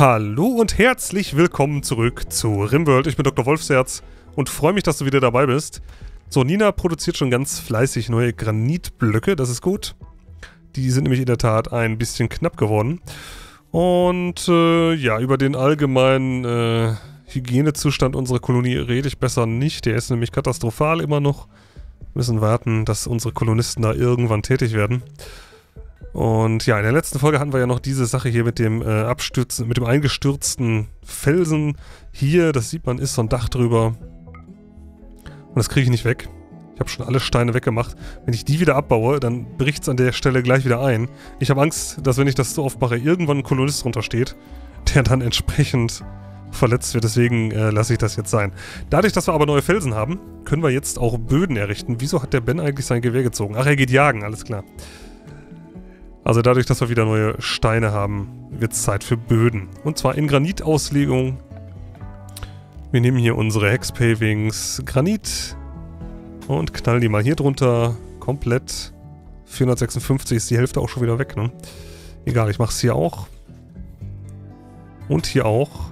Hallo und herzlich willkommen zurück zu Rimworld. Ich bin Dr. Wolfsherz und freue mich, dass du wieder dabei bist. So, Nina produziert schon ganz fleißig neue Granitblöcke, das ist gut. Die sind nämlich in der Tat ein bisschen knapp geworden. Und äh, ja, über den allgemeinen äh, Hygienezustand unserer Kolonie rede ich besser nicht. Der ist nämlich katastrophal immer noch. Wir müssen warten, dass unsere Kolonisten da irgendwann tätig werden. Und ja, in der letzten Folge hatten wir ja noch diese Sache hier mit dem äh, Abstürzen, mit dem eingestürzten Felsen. Hier, das sieht man, ist so ein Dach drüber. Und das kriege ich nicht weg. Ich habe schon alle Steine weggemacht. Wenn ich die wieder abbaue, dann bricht es an der Stelle gleich wieder ein. Ich habe Angst, dass wenn ich das so oft mache, irgendwann ein Kolonist drunter steht, der dann entsprechend verletzt wird. Deswegen äh, lasse ich das jetzt sein. Dadurch, dass wir aber neue Felsen haben, können wir jetzt auch Böden errichten. Wieso hat der Ben eigentlich sein Gewehr gezogen? Ach, er geht jagen, alles klar. Also dadurch, dass wir wieder neue Steine haben, wird es Zeit für Böden. Und zwar in Granitauslegung. Wir nehmen hier unsere Hexpavings Granit und knallen die mal hier drunter komplett. 456 ist die Hälfte auch schon wieder weg, ne? Egal, ich mache es hier auch. Und hier auch.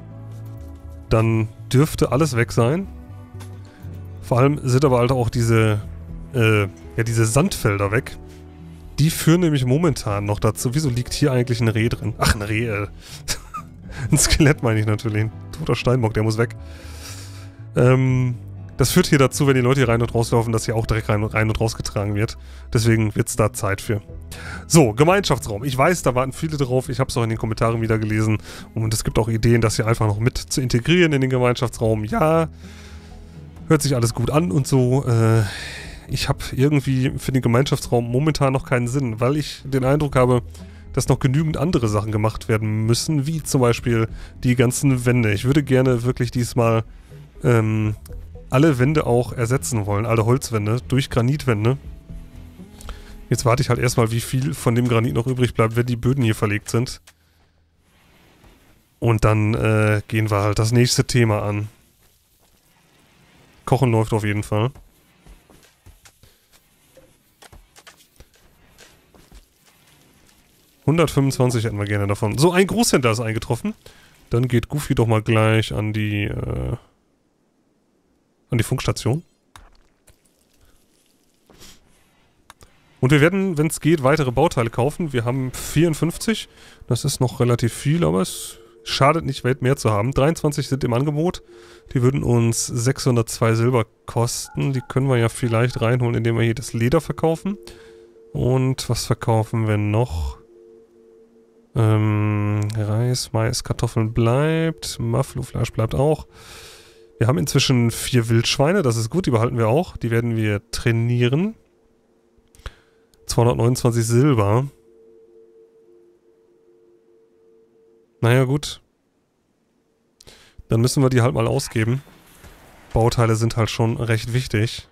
Dann dürfte alles weg sein. Vor allem sind aber halt auch diese, äh, ja, diese Sandfelder weg. Die führen nämlich momentan noch dazu. Wieso liegt hier eigentlich ein Reh drin? Ach, ein Reh, äh. ein Skelett meine ich natürlich. Ein toter Steinbock, der muss weg. Ähm, das führt hier dazu, wenn die Leute hier rein und rauslaufen, dass hier auch direkt rein, rein und rausgetragen wird. Deswegen wird es da Zeit für. So, Gemeinschaftsraum. Ich weiß, da warten viele drauf. Ich habe es auch in den Kommentaren wieder gelesen. Und es gibt auch Ideen, das hier einfach noch mit zu integrieren in den Gemeinschaftsraum. Ja, hört sich alles gut an und so. Äh, ich habe irgendwie für den Gemeinschaftsraum momentan noch keinen Sinn, weil ich den Eindruck habe, dass noch genügend andere Sachen gemacht werden müssen, wie zum Beispiel die ganzen Wände. Ich würde gerne wirklich diesmal ähm, alle Wände auch ersetzen wollen, alle Holzwände, durch Granitwände. Jetzt warte ich halt erstmal, wie viel von dem Granit noch übrig bleibt, wenn die Böden hier verlegt sind. Und dann äh, gehen wir halt das nächste Thema an. Kochen läuft auf jeden Fall. 125 hätten wir gerne davon. So, ein Großhändler ist eingetroffen. Dann geht Goofy doch mal gleich an die, äh, an die Funkstation. Und wir werden, wenn es geht, weitere Bauteile kaufen. Wir haben 54. Das ist noch relativ viel, aber es schadet nicht, Welt mehr zu haben. 23 sind im Angebot. Die würden uns 602 Silber kosten. Die können wir ja vielleicht reinholen, indem wir hier das Leder verkaufen. Und was verkaufen wir noch? Ähm, Reis, Mais, Kartoffeln bleibt. Mufflufleisch bleibt auch. Wir haben inzwischen vier Wildschweine, das ist gut, die behalten wir auch. Die werden wir trainieren. 229 Silber. Naja, gut. Dann müssen wir die halt mal ausgeben. Bauteile sind halt schon recht wichtig.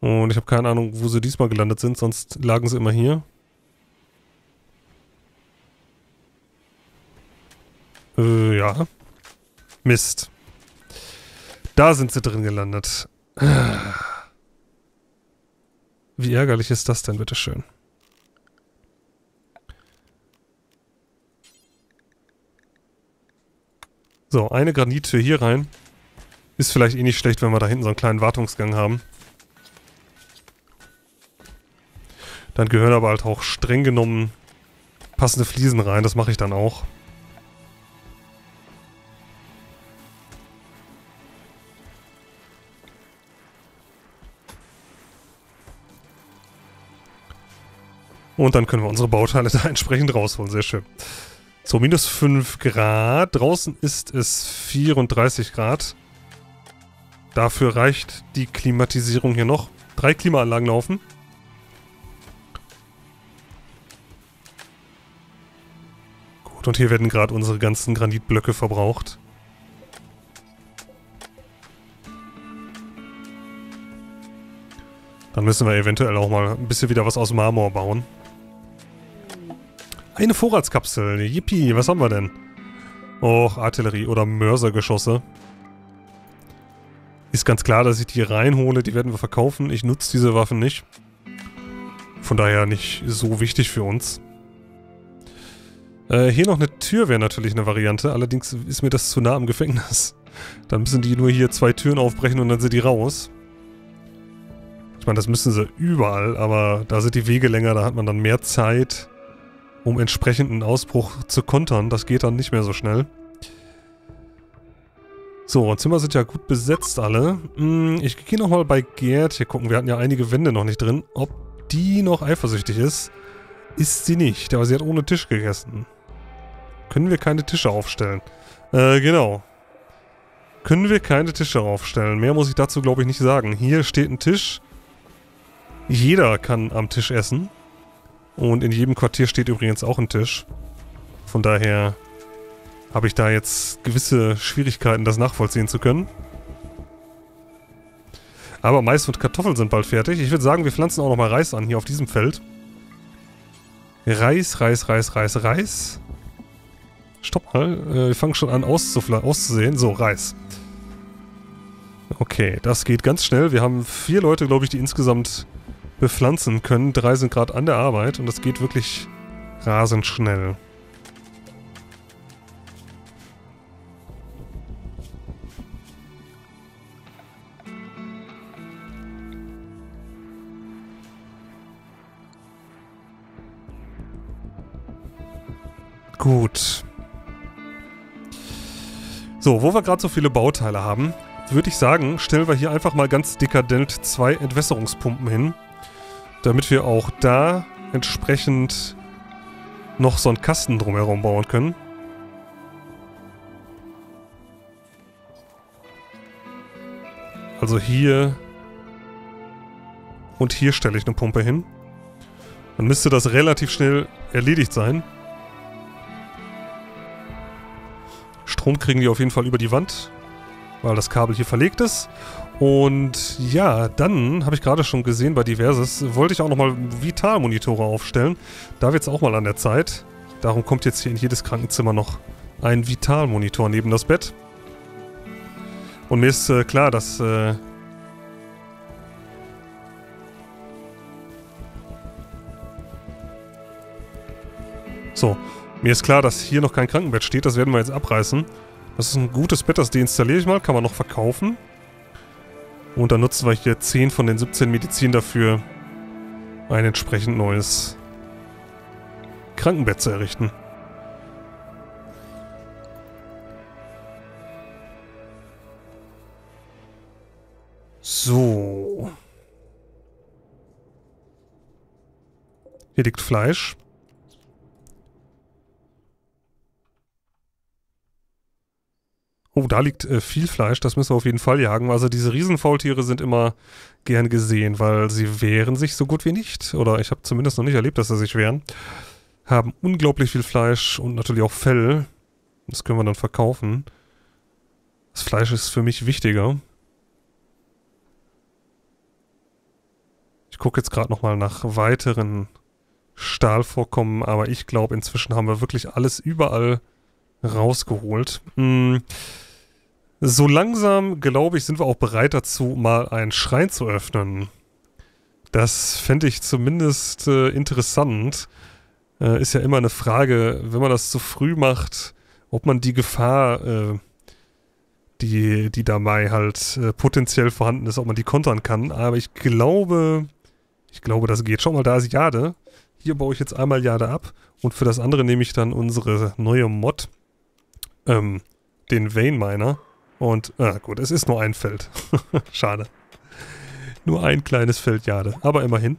Und ich habe keine Ahnung, wo sie diesmal gelandet sind, sonst lagen sie immer hier. Äh, ja. Mist. Da sind sie drin gelandet. Wie ärgerlich ist das denn, bitteschön? So, eine Granittür hier rein. Ist vielleicht eh nicht schlecht, wenn wir da hinten so einen kleinen Wartungsgang haben. Dann gehören aber halt auch streng genommen passende Fliesen rein. Das mache ich dann auch. Und dann können wir unsere Bauteile da entsprechend rausholen. Sehr schön. So, minus 5 Grad. Draußen ist es 34 Grad. Dafür reicht die Klimatisierung hier noch. Drei Klimaanlagen laufen. Gut, und hier werden gerade unsere ganzen Granitblöcke verbraucht. Dann müssen wir eventuell auch mal ein bisschen wieder was aus Marmor bauen. Eine Vorratskapsel. Yippie, was haben wir denn? Och, Artillerie oder Mörsergeschosse. Ist ganz klar, dass ich die reinhole. Die werden wir verkaufen. Ich nutze diese Waffen nicht. Von daher nicht so wichtig für uns. Äh, hier noch eine Tür wäre natürlich eine Variante. Allerdings ist mir das zu nah am Gefängnis. Dann müssen die nur hier zwei Türen aufbrechen und dann sind die raus. Ich meine, das müssen sie überall, aber da sind die Wege länger, da hat man dann mehr Zeit, um entsprechend einen Ausbruch zu kontern. Das geht dann nicht mehr so schnell. So, Zimmer sind ja gut besetzt alle. Hm, ich gehe nochmal bei Gerd hier gucken. Wir hatten ja einige Wände noch nicht drin. Ob die noch eifersüchtig ist, ist sie nicht. Aber sie hat ohne Tisch gegessen. Können wir keine Tische aufstellen? Äh, genau. Können wir keine Tische aufstellen. Mehr muss ich dazu, glaube ich, nicht sagen. Hier steht ein Tisch. Jeder kann am Tisch essen. Und in jedem Quartier steht übrigens auch ein Tisch. Von daher habe ich da jetzt gewisse Schwierigkeiten, das nachvollziehen zu können. Aber Mais und Kartoffeln sind bald fertig. Ich würde sagen, wir pflanzen auch nochmal Reis an hier auf diesem Feld. Reis, Reis, Reis, Reis, Reis. Stopp mal. Äh, wir fangen schon an auszusehen. So, Reis. Okay, das geht ganz schnell. Wir haben vier Leute, glaube ich, die insgesamt bepflanzen können. Drei sind gerade an der Arbeit und das geht wirklich rasend schnell. Gut. So, wo wir gerade so viele Bauteile haben, würde ich sagen, stellen wir hier einfach mal ganz dekadent zwei Entwässerungspumpen hin damit wir auch da entsprechend noch so einen Kasten drumherum bauen können. Also hier und hier stelle ich eine Pumpe hin. Dann müsste das relativ schnell erledigt sein. Strom kriegen die auf jeden Fall über die Wand, weil das Kabel hier verlegt ist. Und ja, dann habe ich gerade schon gesehen bei Diverses, wollte ich auch nochmal Vitalmonitore aufstellen. Da wird es auch mal an der Zeit. Darum kommt jetzt hier in jedes Krankenzimmer noch ein Vitalmonitor neben das Bett. Und mir ist äh, klar, dass... Äh, so, mir ist klar, dass hier noch kein Krankenbett steht. Das werden wir jetzt abreißen. Das ist ein gutes Bett, das deinstalliere ich mal. Kann man noch verkaufen. Und dann nutzen wir hier 10 von den 17 Medizin dafür, ein entsprechend neues Krankenbett zu errichten. So. Hier liegt Fleisch. Oh, da liegt äh, viel Fleisch, das müssen wir auf jeden Fall jagen. Also diese Riesenfaultiere sind immer gern gesehen, weil sie wehren sich so gut wie nicht. Oder ich habe zumindest noch nicht erlebt, dass sie sich wehren. Haben unglaublich viel Fleisch und natürlich auch Fell. Das können wir dann verkaufen. Das Fleisch ist für mich wichtiger. Ich gucke jetzt gerade nochmal nach weiteren Stahlvorkommen, aber ich glaube, inzwischen haben wir wirklich alles überall rausgeholt. Hm. So langsam, glaube ich, sind wir auch bereit dazu, mal einen Schrein zu öffnen. Das fände ich zumindest äh, interessant. Äh, ist ja immer eine Frage, wenn man das zu früh macht, ob man die Gefahr, äh, die, die dabei halt äh, potenziell vorhanden ist, ob man die kontern kann. Aber ich glaube, ich glaube, das geht. Schau mal, da ist Jade. Hier baue ich jetzt einmal Jade ab und für das andere nehme ich dann unsere neue Mod ähm, den Vein Miner. Und, ah gut, es ist nur ein Feld. Schade. Nur ein kleines Feld Jade. Aber immerhin.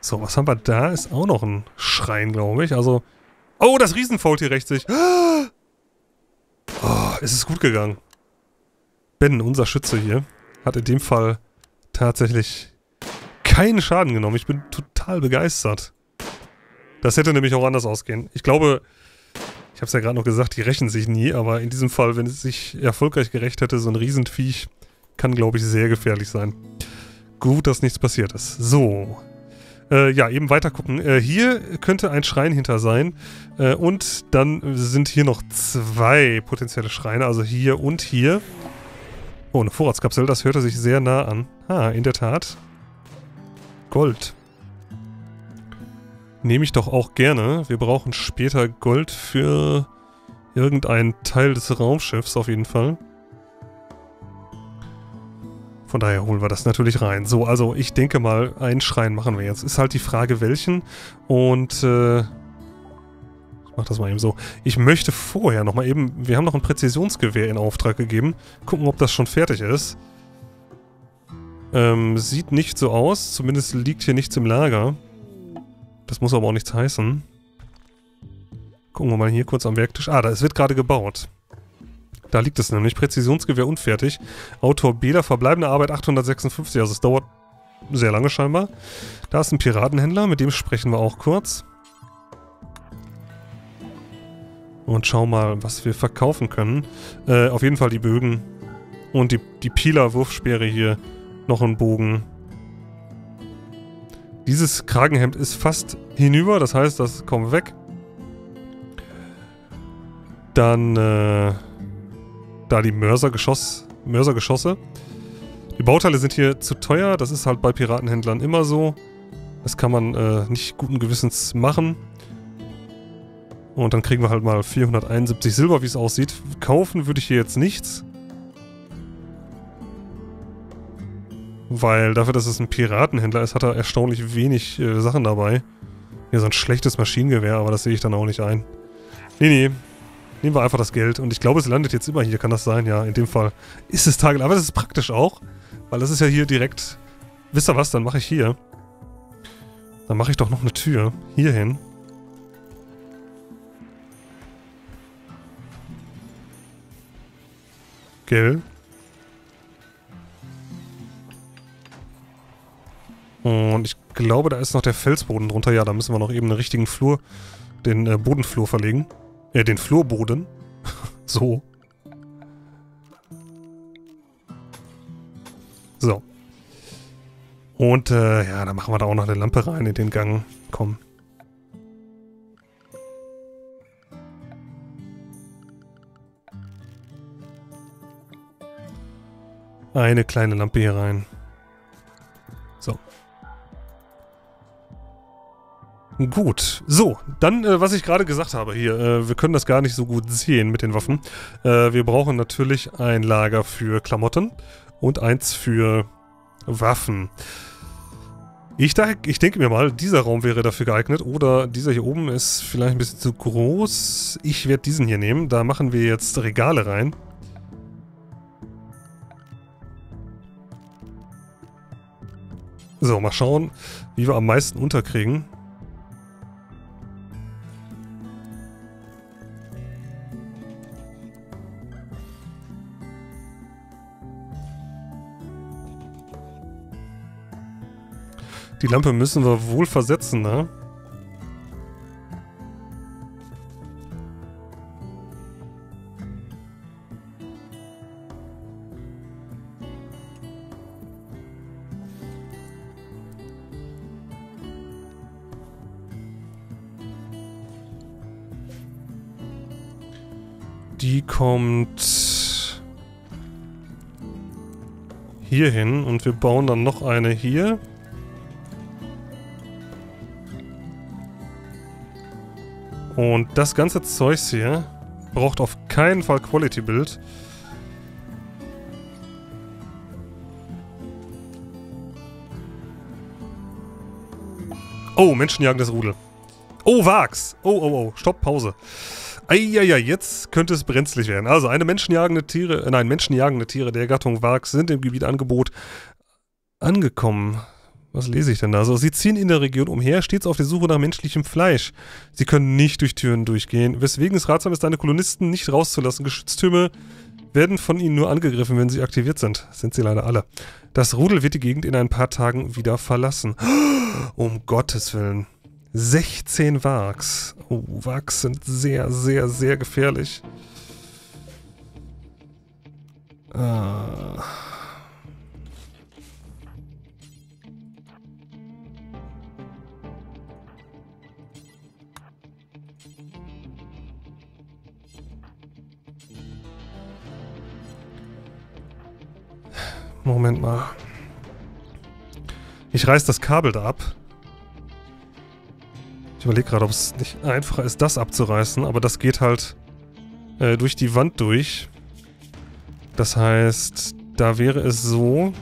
So, was haben wir da? Ist auch noch ein Schrein, glaube ich. Also, oh, das Riesenfaultier rächt sich. Oh, es ist gut gegangen. Ben, unser Schütze hier, hat in dem Fall tatsächlich keinen Schaden genommen. Ich bin total begeistert. Das hätte nämlich auch anders ausgehen. Ich glaube, ich habe es ja gerade noch gesagt, die rächen sich nie, aber in diesem Fall, wenn es sich erfolgreich gerecht hätte, so ein Riesenviech kann, glaube ich, sehr gefährlich sein. Gut, dass nichts passiert ist. So. Äh, ja, eben weiter gucken. Äh, hier könnte ein Schrein hinter sein. Äh, und dann sind hier noch zwei potenzielle Schreine, also hier und hier. Oh, eine Vorratskapsel, das hörte sich sehr nah an. Ah, in der Tat. Gold. Nehme ich doch auch gerne. Wir brauchen später Gold für irgendeinen Teil des Raumschiffs auf jeden Fall. Von daher holen wir das natürlich rein. So, also ich denke mal, einen Schrein machen wir jetzt. Ist halt die Frage, welchen. Und äh, ich mach das mal eben so. Ich möchte vorher nochmal eben, wir haben noch ein Präzisionsgewehr in Auftrag gegeben. Gucken, ob das schon fertig ist. Ähm, sieht nicht so aus. Zumindest liegt hier nichts im Lager. Das muss aber auch nichts heißen. Gucken wir mal hier kurz am Werktisch. Ah, da, es wird gerade gebaut. Da liegt es nämlich. Präzisionsgewehr unfertig. Autor Bela, verbleibende Arbeit 856. Also es dauert sehr lange scheinbar. Da ist ein Piratenhändler, mit dem sprechen wir auch kurz. Und schauen mal, was wir verkaufen können. Äh, auf jeden Fall die Bögen. Und die, die Pila-Wurfspeere hier. Noch ein Bogen. Dieses Kragenhemd ist fast hinüber, das heißt, das kommt weg. Dann, äh, da die Mörsergeschoss, Mörsergeschosse. Die Bauteile sind hier zu teuer, das ist halt bei Piratenhändlern immer so. Das kann man äh, nicht guten Gewissens machen. Und dann kriegen wir halt mal 471 Silber, wie es aussieht. Kaufen würde ich hier jetzt nichts. Weil dafür, dass es ein Piratenhändler ist, hat er erstaunlich wenig äh, Sachen dabei. Hier so ein schlechtes Maschinengewehr, aber das sehe ich dann auch nicht ein. Nee, nee. Nehmen wir einfach das Geld. Und ich glaube, es landet jetzt immer hier, kann das sein? Ja, in dem Fall ist es Tage. Aber das ist praktisch auch, weil das ist ja hier direkt... Wisst ihr was? Dann mache ich hier. Dann mache ich doch noch eine Tür. Hier hin. Gell? Und ich glaube, da ist noch der Felsboden drunter. Ja, da müssen wir noch eben einen richtigen Flur, den äh, Bodenflur verlegen. Äh, den Flurboden. so. So. Und, äh, ja, dann machen wir da auch noch eine Lampe rein in den Gang. Komm. Eine kleine Lampe hier rein. Gut, so, dann, äh, was ich gerade gesagt habe hier, äh, wir können das gar nicht so gut sehen mit den Waffen. Äh, wir brauchen natürlich ein Lager für Klamotten und eins für Waffen. Ich, ich denke mir mal, dieser Raum wäre dafür geeignet oder dieser hier oben ist vielleicht ein bisschen zu groß. Ich werde diesen hier nehmen, da machen wir jetzt Regale rein. So, mal schauen, wie wir am meisten unterkriegen. Die Lampe müssen wir wohl versetzen, ne? Die kommt hier hin und wir bauen dann noch eine hier. Und das ganze Zeugs hier braucht auf keinen Fall Quality Build. Oh, menschenjagendes Rudel. Oh, Wachs. Oh, oh, oh. Stopp, Pause. Eieiei, jetzt könnte es brenzlig werden. Also, eine menschenjagende Tiere, äh, nein, menschenjagende Tiere der Gattung Wachs sind im Gebiet Angebot angekommen. Was lese ich denn da? So, sie ziehen in der Region umher, stets auf der Suche nach menschlichem Fleisch. Sie können nicht durch Türen durchgehen, weswegen es ratsam ist, deine Kolonisten nicht rauszulassen. Geschütztürme werden von ihnen nur angegriffen, wenn sie aktiviert sind. Sind sie leider alle. Das Rudel wird die Gegend in ein paar Tagen wieder verlassen. Um Gottes Willen. 16 Wargs. Oh, Wargs sind sehr, sehr, sehr gefährlich. Ah... Moment mal. Ich reiß das Kabel da ab. Ich überlege gerade, ob es nicht einfacher ist, das abzureißen, aber das geht halt äh, durch die Wand durch. Das heißt, da wäre es so,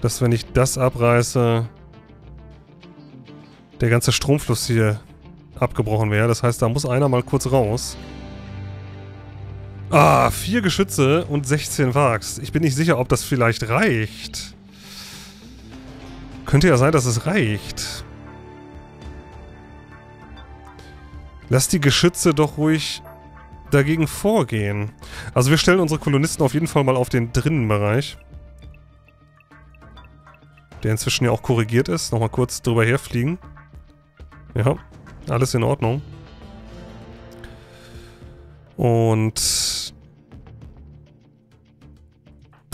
dass wenn ich das abreiße, der ganze Stromfluss hier abgebrochen wäre. Das heißt, da muss einer mal kurz raus. Ah, vier Geschütze und 16 Wachs. Ich bin nicht sicher, ob das vielleicht reicht. Könnte ja sein, dass es reicht. Lass die Geschütze doch ruhig dagegen vorgehen. Also wir stellen unsere Kolonisten auf jeden Fall mal auf den drinnen Bereich. Der inzwischen ja auch korrigiert ist. Nochmal kurz drüber herfliegen. Ja, alles in Ordnung. Und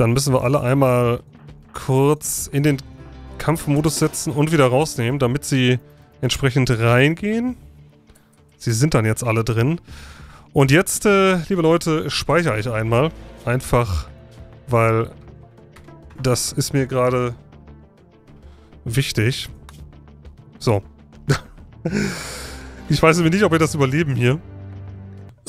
dann müssen wir alle einmal kurz in den Kampfmodus setzen und wieder rausnehmen, damit sie entsprechend reingehen. Sie sind dann jetzt alle drin. Und jetzt, äh, liebe Leute, speichere ich einmal. Einfach, weil das ist mir gerade wichtig. So. ich weiß nämlich nicht, ob wir das überleben hier.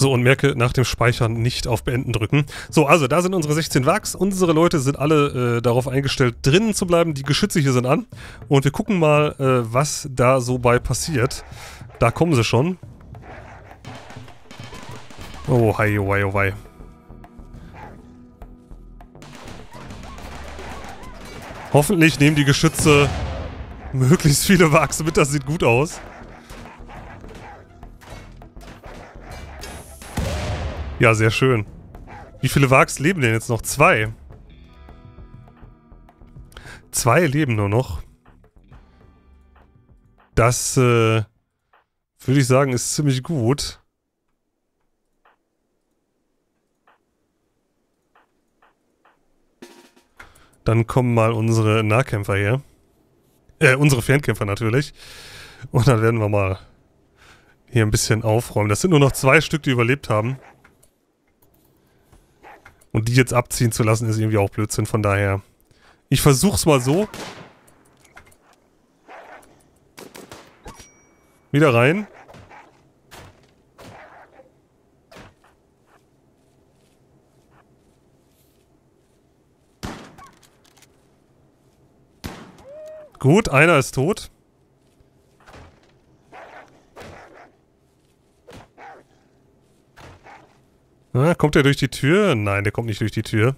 So, und merke nach dem Speichern nicht auf Beenden drücken. So, also da sind unsere 16 Wachs. Unsere Leute sind alle äh, darauf eingestellt, drinnen zu bleiben. Die Geschütze hier sind an. Und wir gucken mal, äh, was da so bei passiert. Da kommen sie schon. Oh, hei, oh, hei, oh, hei. Hoffentlich nehmen die Geschütze möglichst viele Wachse mit. Das sieht gut aus. Ja, sehr schön. Wie viele Wachs leben denn jetzt noch? Zwei. Zwei leben nur noch. Das, äh, würde ich sagen, ist ziemlich gut. Dann kommen mal unsere Nahkämpfer her. Äh, unsere Fernkämpfer natürlich. Und dann werden wir mal hier ein bisschen aufräumen. Das sind nur noch zwei Stück, die überlebt haben. Und die jetzt abziehen zu lassen, ist irgendwie auch Blödsinn. Von daher, ich versuch's mal so. Wieder rein. Gut, einer ist tot. Na, kommt er durch die Tür? Nein, der kommt nicht durch die Tür.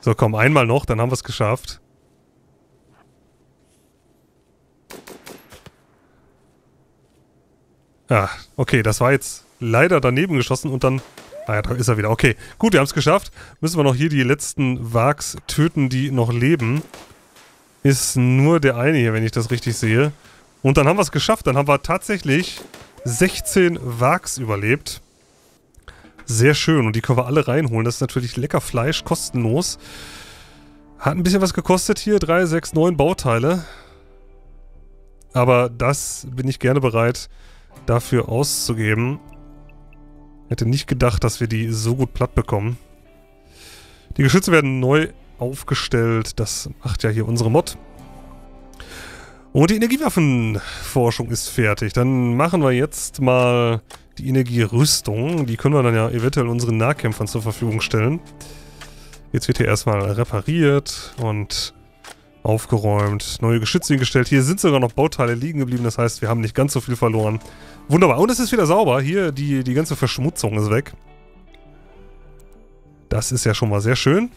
So, komm, einmal noch, dann haben wir es geschafft. Ah, okay, das war jetzt leider daneben geschossen und dann... Ah ja, da ist er wieder. Okay, gut, wir haben es geschafft. Müssen wir noch hier die letzten Wags töten, die noch leben. Ist nur der eine hier, wenn ich das richtig sehe. Und dann haben wir es geschafft. Dann haben wir tatsächlich 16 Wags überlebt. Sehr schön. Und die können wir alle reinholen. Das ist natürlich lecker Fleisch, kostenlos. Hat ein bisschen was gekostet hier. 3, 6, 9 Bauteile. Aber das bin ich gerne bereit dafür auszugeben. Hätte nicht gedacht, dass wir die so gut platt bekommen. Die Geschütze werden neu aufgestellt. Das macht ja hier unsere Mod. Und die Energiewaffenforschung ist fertig. Dann machen wir jetzt mal die Energierüstung. Die können wir dann ja eventuell unseren Nahkämpfern zur Verfügung stellen. Jetzt wird hier erstmal repariert und aufgeräumt, neue Geschütze hingestellt. Hier sind sogar noch Bauteile liegen geblieben, das heißt, wir haben nicht ganz so viel verloren. Wunderbar. Und es ist wieder sauber. Hier, die, die ganze Verschmutzung ist weg. Das ist ja schon mal sehr schön.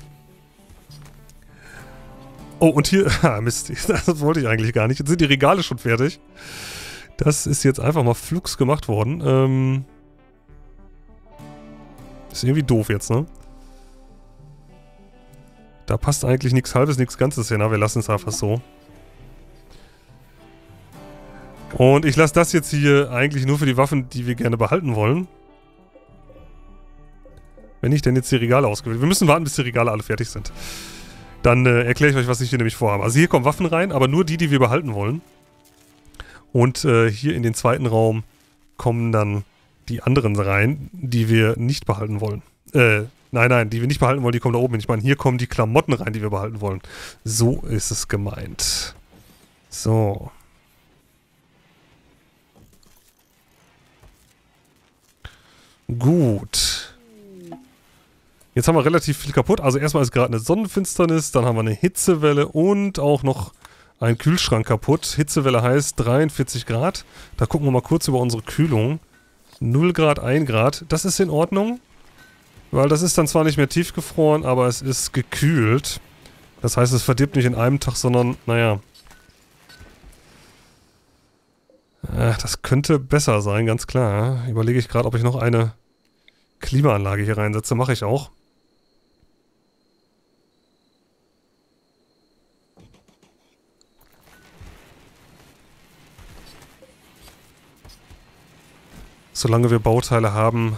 Oh, und hier... Ah, Mist. Das wollte ich eigentlich gar nicht. Jetzt sind die Regale schon fertig. Das ist jetzt einfach mal flugs gemacht worden. Ähm... Ist irgendwie doof jetzt, ne? Da passt eigentlich nichts Halbes, nichts Ganzes hin. Aber wir lassen es einfach so. Und ich lasse das jetzt hier eigentlich nur für die Waffen, die wir gerne behalten wollen. Wenn ich denn jetzt die Regale ausgewählt Wir müssen warten, bis die Regale alle fertig sind. Dann äh, erkläre ich euch, was ich hier nämlich vorhabe. Also hier kommen Waffen rein, aber nur die, die wir behalten wollen. Und äh, hier in den zweiten Raum kommen dann die anderen rein, die wir nicht behalten wollen. Äh, nein, nein, die wir nicht behalten wollen, die kommen da oben hin. Ich meine, hier kommen die Klamotten rein, die wir behalten wollen. So ist es gemeint. So. Gut. Jetzt haben wir relativ viel kaputt. Also erstmal ist gerade eine Sonnenfinsternis, dann haben wir eine Hitzewelle und auch noch ein Kühlschrank kaputt. Hitzewelle heißt 43 Grad. Da gucken wir mal kurz über unsere Kühlung. 0 Grad, 1 Grad. Das ist in Ordnung. Weil das ist dann zwar nicht mehr tiefgefroren, aber es ist gekühlt. Das heißt, es verdirbt nicht in einem Tag, sondern, naja. Ach, das könnte besser sein, ganz klar. Überlege ich gerade, ob ich noch eine Klimaanlage hier reinsetze. Mache ich auch. Solange wir Bauteile haben,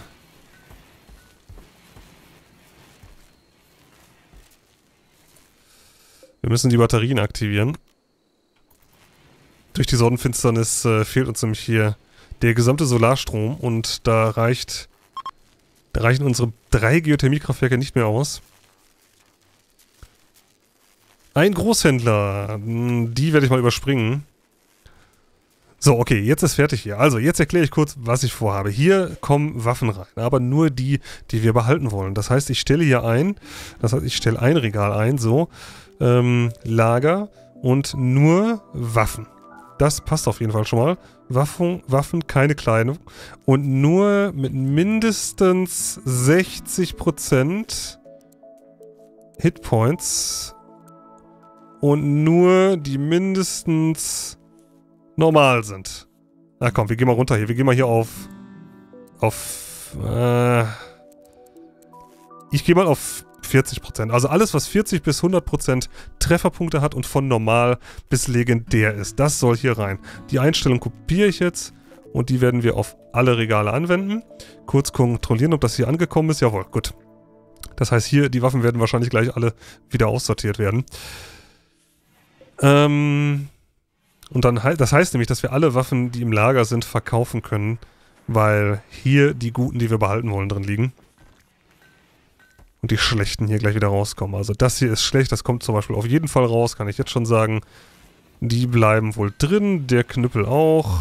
Wir müssen die Batterien aktivieren. Durch die Sonnenfinsternis äh, fehlt uns nämlich hier der gesamte Solarstrom und da reicht da reichen unsere drei Geothermiekraftwerke nicht mehr aus. Ein Großhändler, hm, die werde ich mal überspringen. So, okay, jetzt ist fertig hier. Also, jetzt erkläre ich kurz, was ich vorhabe. Hier kommen Waffen rein, aber nur die, die wir behalten wollen. Das heißt, ich stelle hier ein, das heißt, ich stelle ein Regal ein, so, ähm, Lager und nur Waffen. Das passt auf jeden Fall schon mal. Waffen, Waffen, keine Kleidung. Und nur mit mindestens 60% Hitpoints. Und nur die mindestens normal sind. Na komm, wir gehen mal runter hier. Wir gehen mal hier auf... Auf... Äh, ich gehe mal auf 40%. Also alles, was 40 bis 100% Trefferpunkte hat und von normal bis legendär ist. Das soll hier rein. Die Einstellung kopiere ich jetzt und die werden wir auf alle Regale anwenden. Kurz kontrollieren, ob das hier angekommen ist. Jawohl, gut. Das heißt, hier, die Waffen werden wahrscheinlich gleich alle wieder aussortiert werden. Ähm, und dann, das heißt nämlich, dass wir alle Waffen, die im Lager sind, verkaufen können, weil hier die guten, die wir behalten wollen, drin liegen. Und die schlechten hier gleich wieder rauskommen. Also das hier ist schlecht, das kommt zum Beispiel auf jeden Fall raus, kann ich jetzt schon sagen. Die bleiben wohl drin, der Knüppel auch.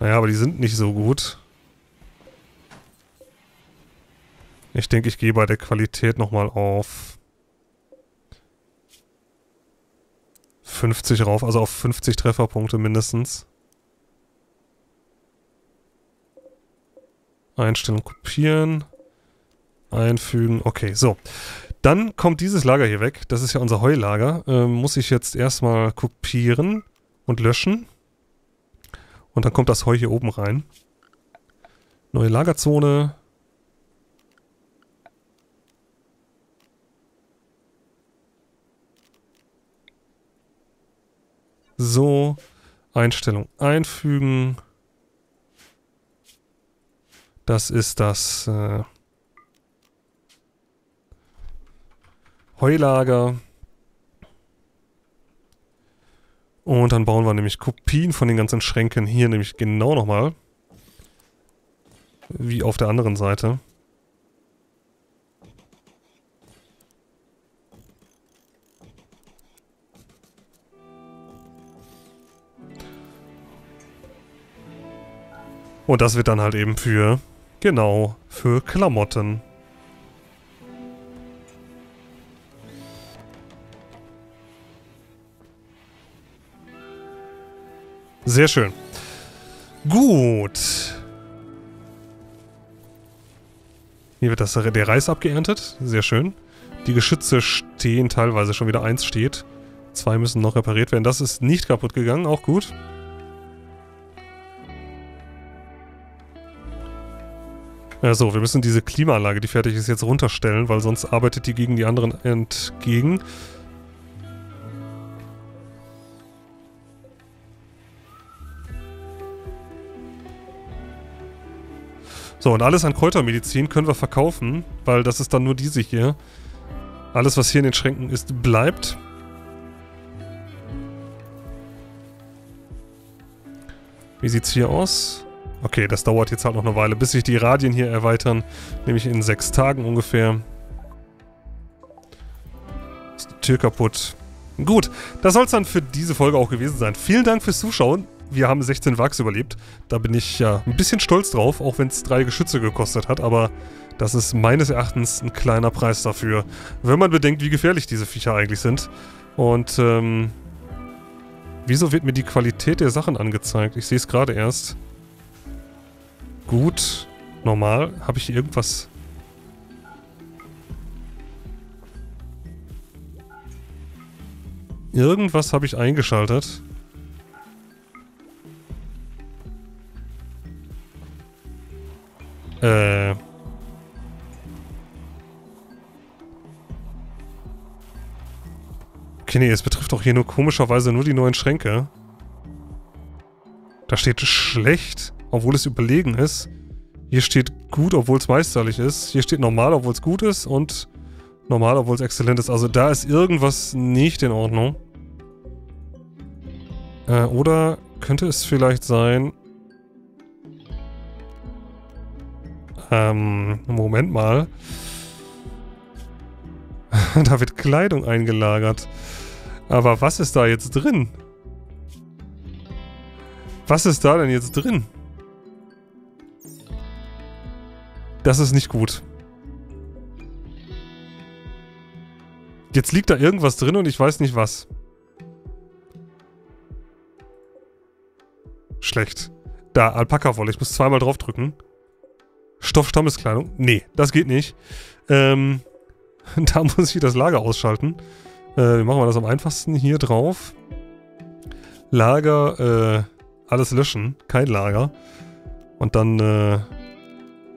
Naja, aber die sind nicht so gut. Ich denke, ich gehe bei der Qualität nochmal auf 50 rauf, also auf 50 Trefferpunkte mindestens. Einstellung kopieren. Einfügen. Okay, so. Dann kommt dieses Lager hier weg. Das ist ja unser Heulager. Ähm, muss ich jetzt erstmal kopieren und löschen. Und dann kommt das Heu hier oben rein. Neue Lagerzone. So, Einstellung einfügen. Das ist das äh, Heulager. Und dann bauen wir nämlich Kopien von den ganzen Schränken hier nämlich genau nochmal. Wie auf der anderen Seite. Und das wird dann halt eben für, genau, für Klamotten. Sehr schön. Gut. Hier wird das, der Reis abgeerntet. Sehr schön. Die Geschütze stehen teilweise schon wieder. Eins steht. Zwei müssen noch repariert werden. Das ist nicht kaputt gegangen. Auch gut. Ja, so, wir müssen diese Klimaanlage, die fertig ist, jetzt runterstellen, weil sonst arbeitet die gegen die anderen entgegen. So, und alles an Kräutermedizin können wir verkaufen, weil das ist dann nur diese hier. Alles, was hier in den Schränken ist, bleibt. Wie sieht's hier aus? Okay, das dauert jetzt halt noch eine Weile, bis sich die Radien hier erweitern. Nämlich in sechs Tagen ungefähr. Ist die Tür kaputt. Gut, das soll es dann für diese Folge auch gewesen sein. Vielen Dank fürs Zuschauen. Wir haben 16 Wachs überlebt. Da bin ich ja ein bisschen stolz drauf, auch wenn es drei Geschütze gekostet hat. Aber das ist meines Erachtens ein kleiner Preis dafür. Wenn man bedenkt, wie gefährlich diese Viecher eigentlich sind. Und, ähm... Wieso wird mir die Qualität der Sachen angezeigt? Ich sehe es gerade erst. Gut. Normal. Habe ich irgendwas... Irgendwas habe ich eingeschaltet. Äh... Okay, nee, es betrifft auch hier nur komischerweise nur die neuen Schränke. Da steht schlecht, obwohl es überlegen ist. Hier steht gut, obwohl es meisterlich ist. Hier steht normal, obwohl es gut ist. Und normal, obwohl es exzellent ist. Also da ist irgendwas nicht in Ordnung. Äh, oder könnte es vielleicht sein... Ähm, Moment mal. da wird Kleidung eingelagert. Aber was ist da jetzt drin? Was ist da denn jetzt drin? Das ist nicht gut. Jetzt liegt da irgendwas drin und ich weiß nicht was. Schlecht. Da, Alpaka-Wolle. Ich muss zweimal draufdrücken. Stoffstammeskleidung. Nee, das geht nicht. Ähm, da muss ich das Lager ausschalten. Äh, machen wir das am einfachsten hier drauf. Lager, äh, alles löschen. Kein Lager. Und dann, äh,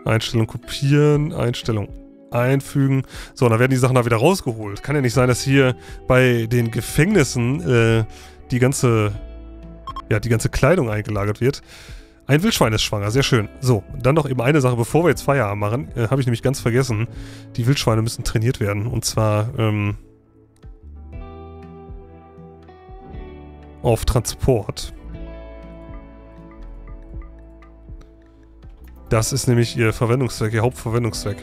Einstellung kopieren, Einstellung einfügen. So, dann werden die Sachen da wieder rausgeholt. Kann ja nicht sein, dass hier bei den Gefängnissen, äh, die ganze, ja, die ganze Kleidung eingelagert wird. Ein Wildschwein ist schwanger, sehr schön. So, dann noch eben eine Sache, bevor wir jetzt Feierabend machen, äh, habe ich nämlich ganz vergessen. Die Wildschweine müssen trainiert werden. Und zwar, ähm, auf Transport. Das ist nämlich ihr Verwendungszweck, ihr Hauptverwendungszweck.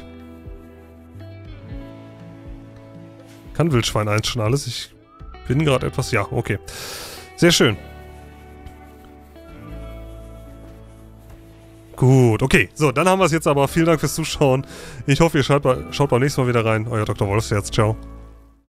Kann Wildschwein 1 schon alles? Ich bin gerade etwas... Ja, okay. Sehr schön. Gut, okay. So, dann haben wir es jetzt aber. Vielen Dank fürs Zuschauen. Ich hoffe, ihr schaut, schaut beim nächsten Mal wieder rein. Euer Dr. Wolfsherz. Ciao.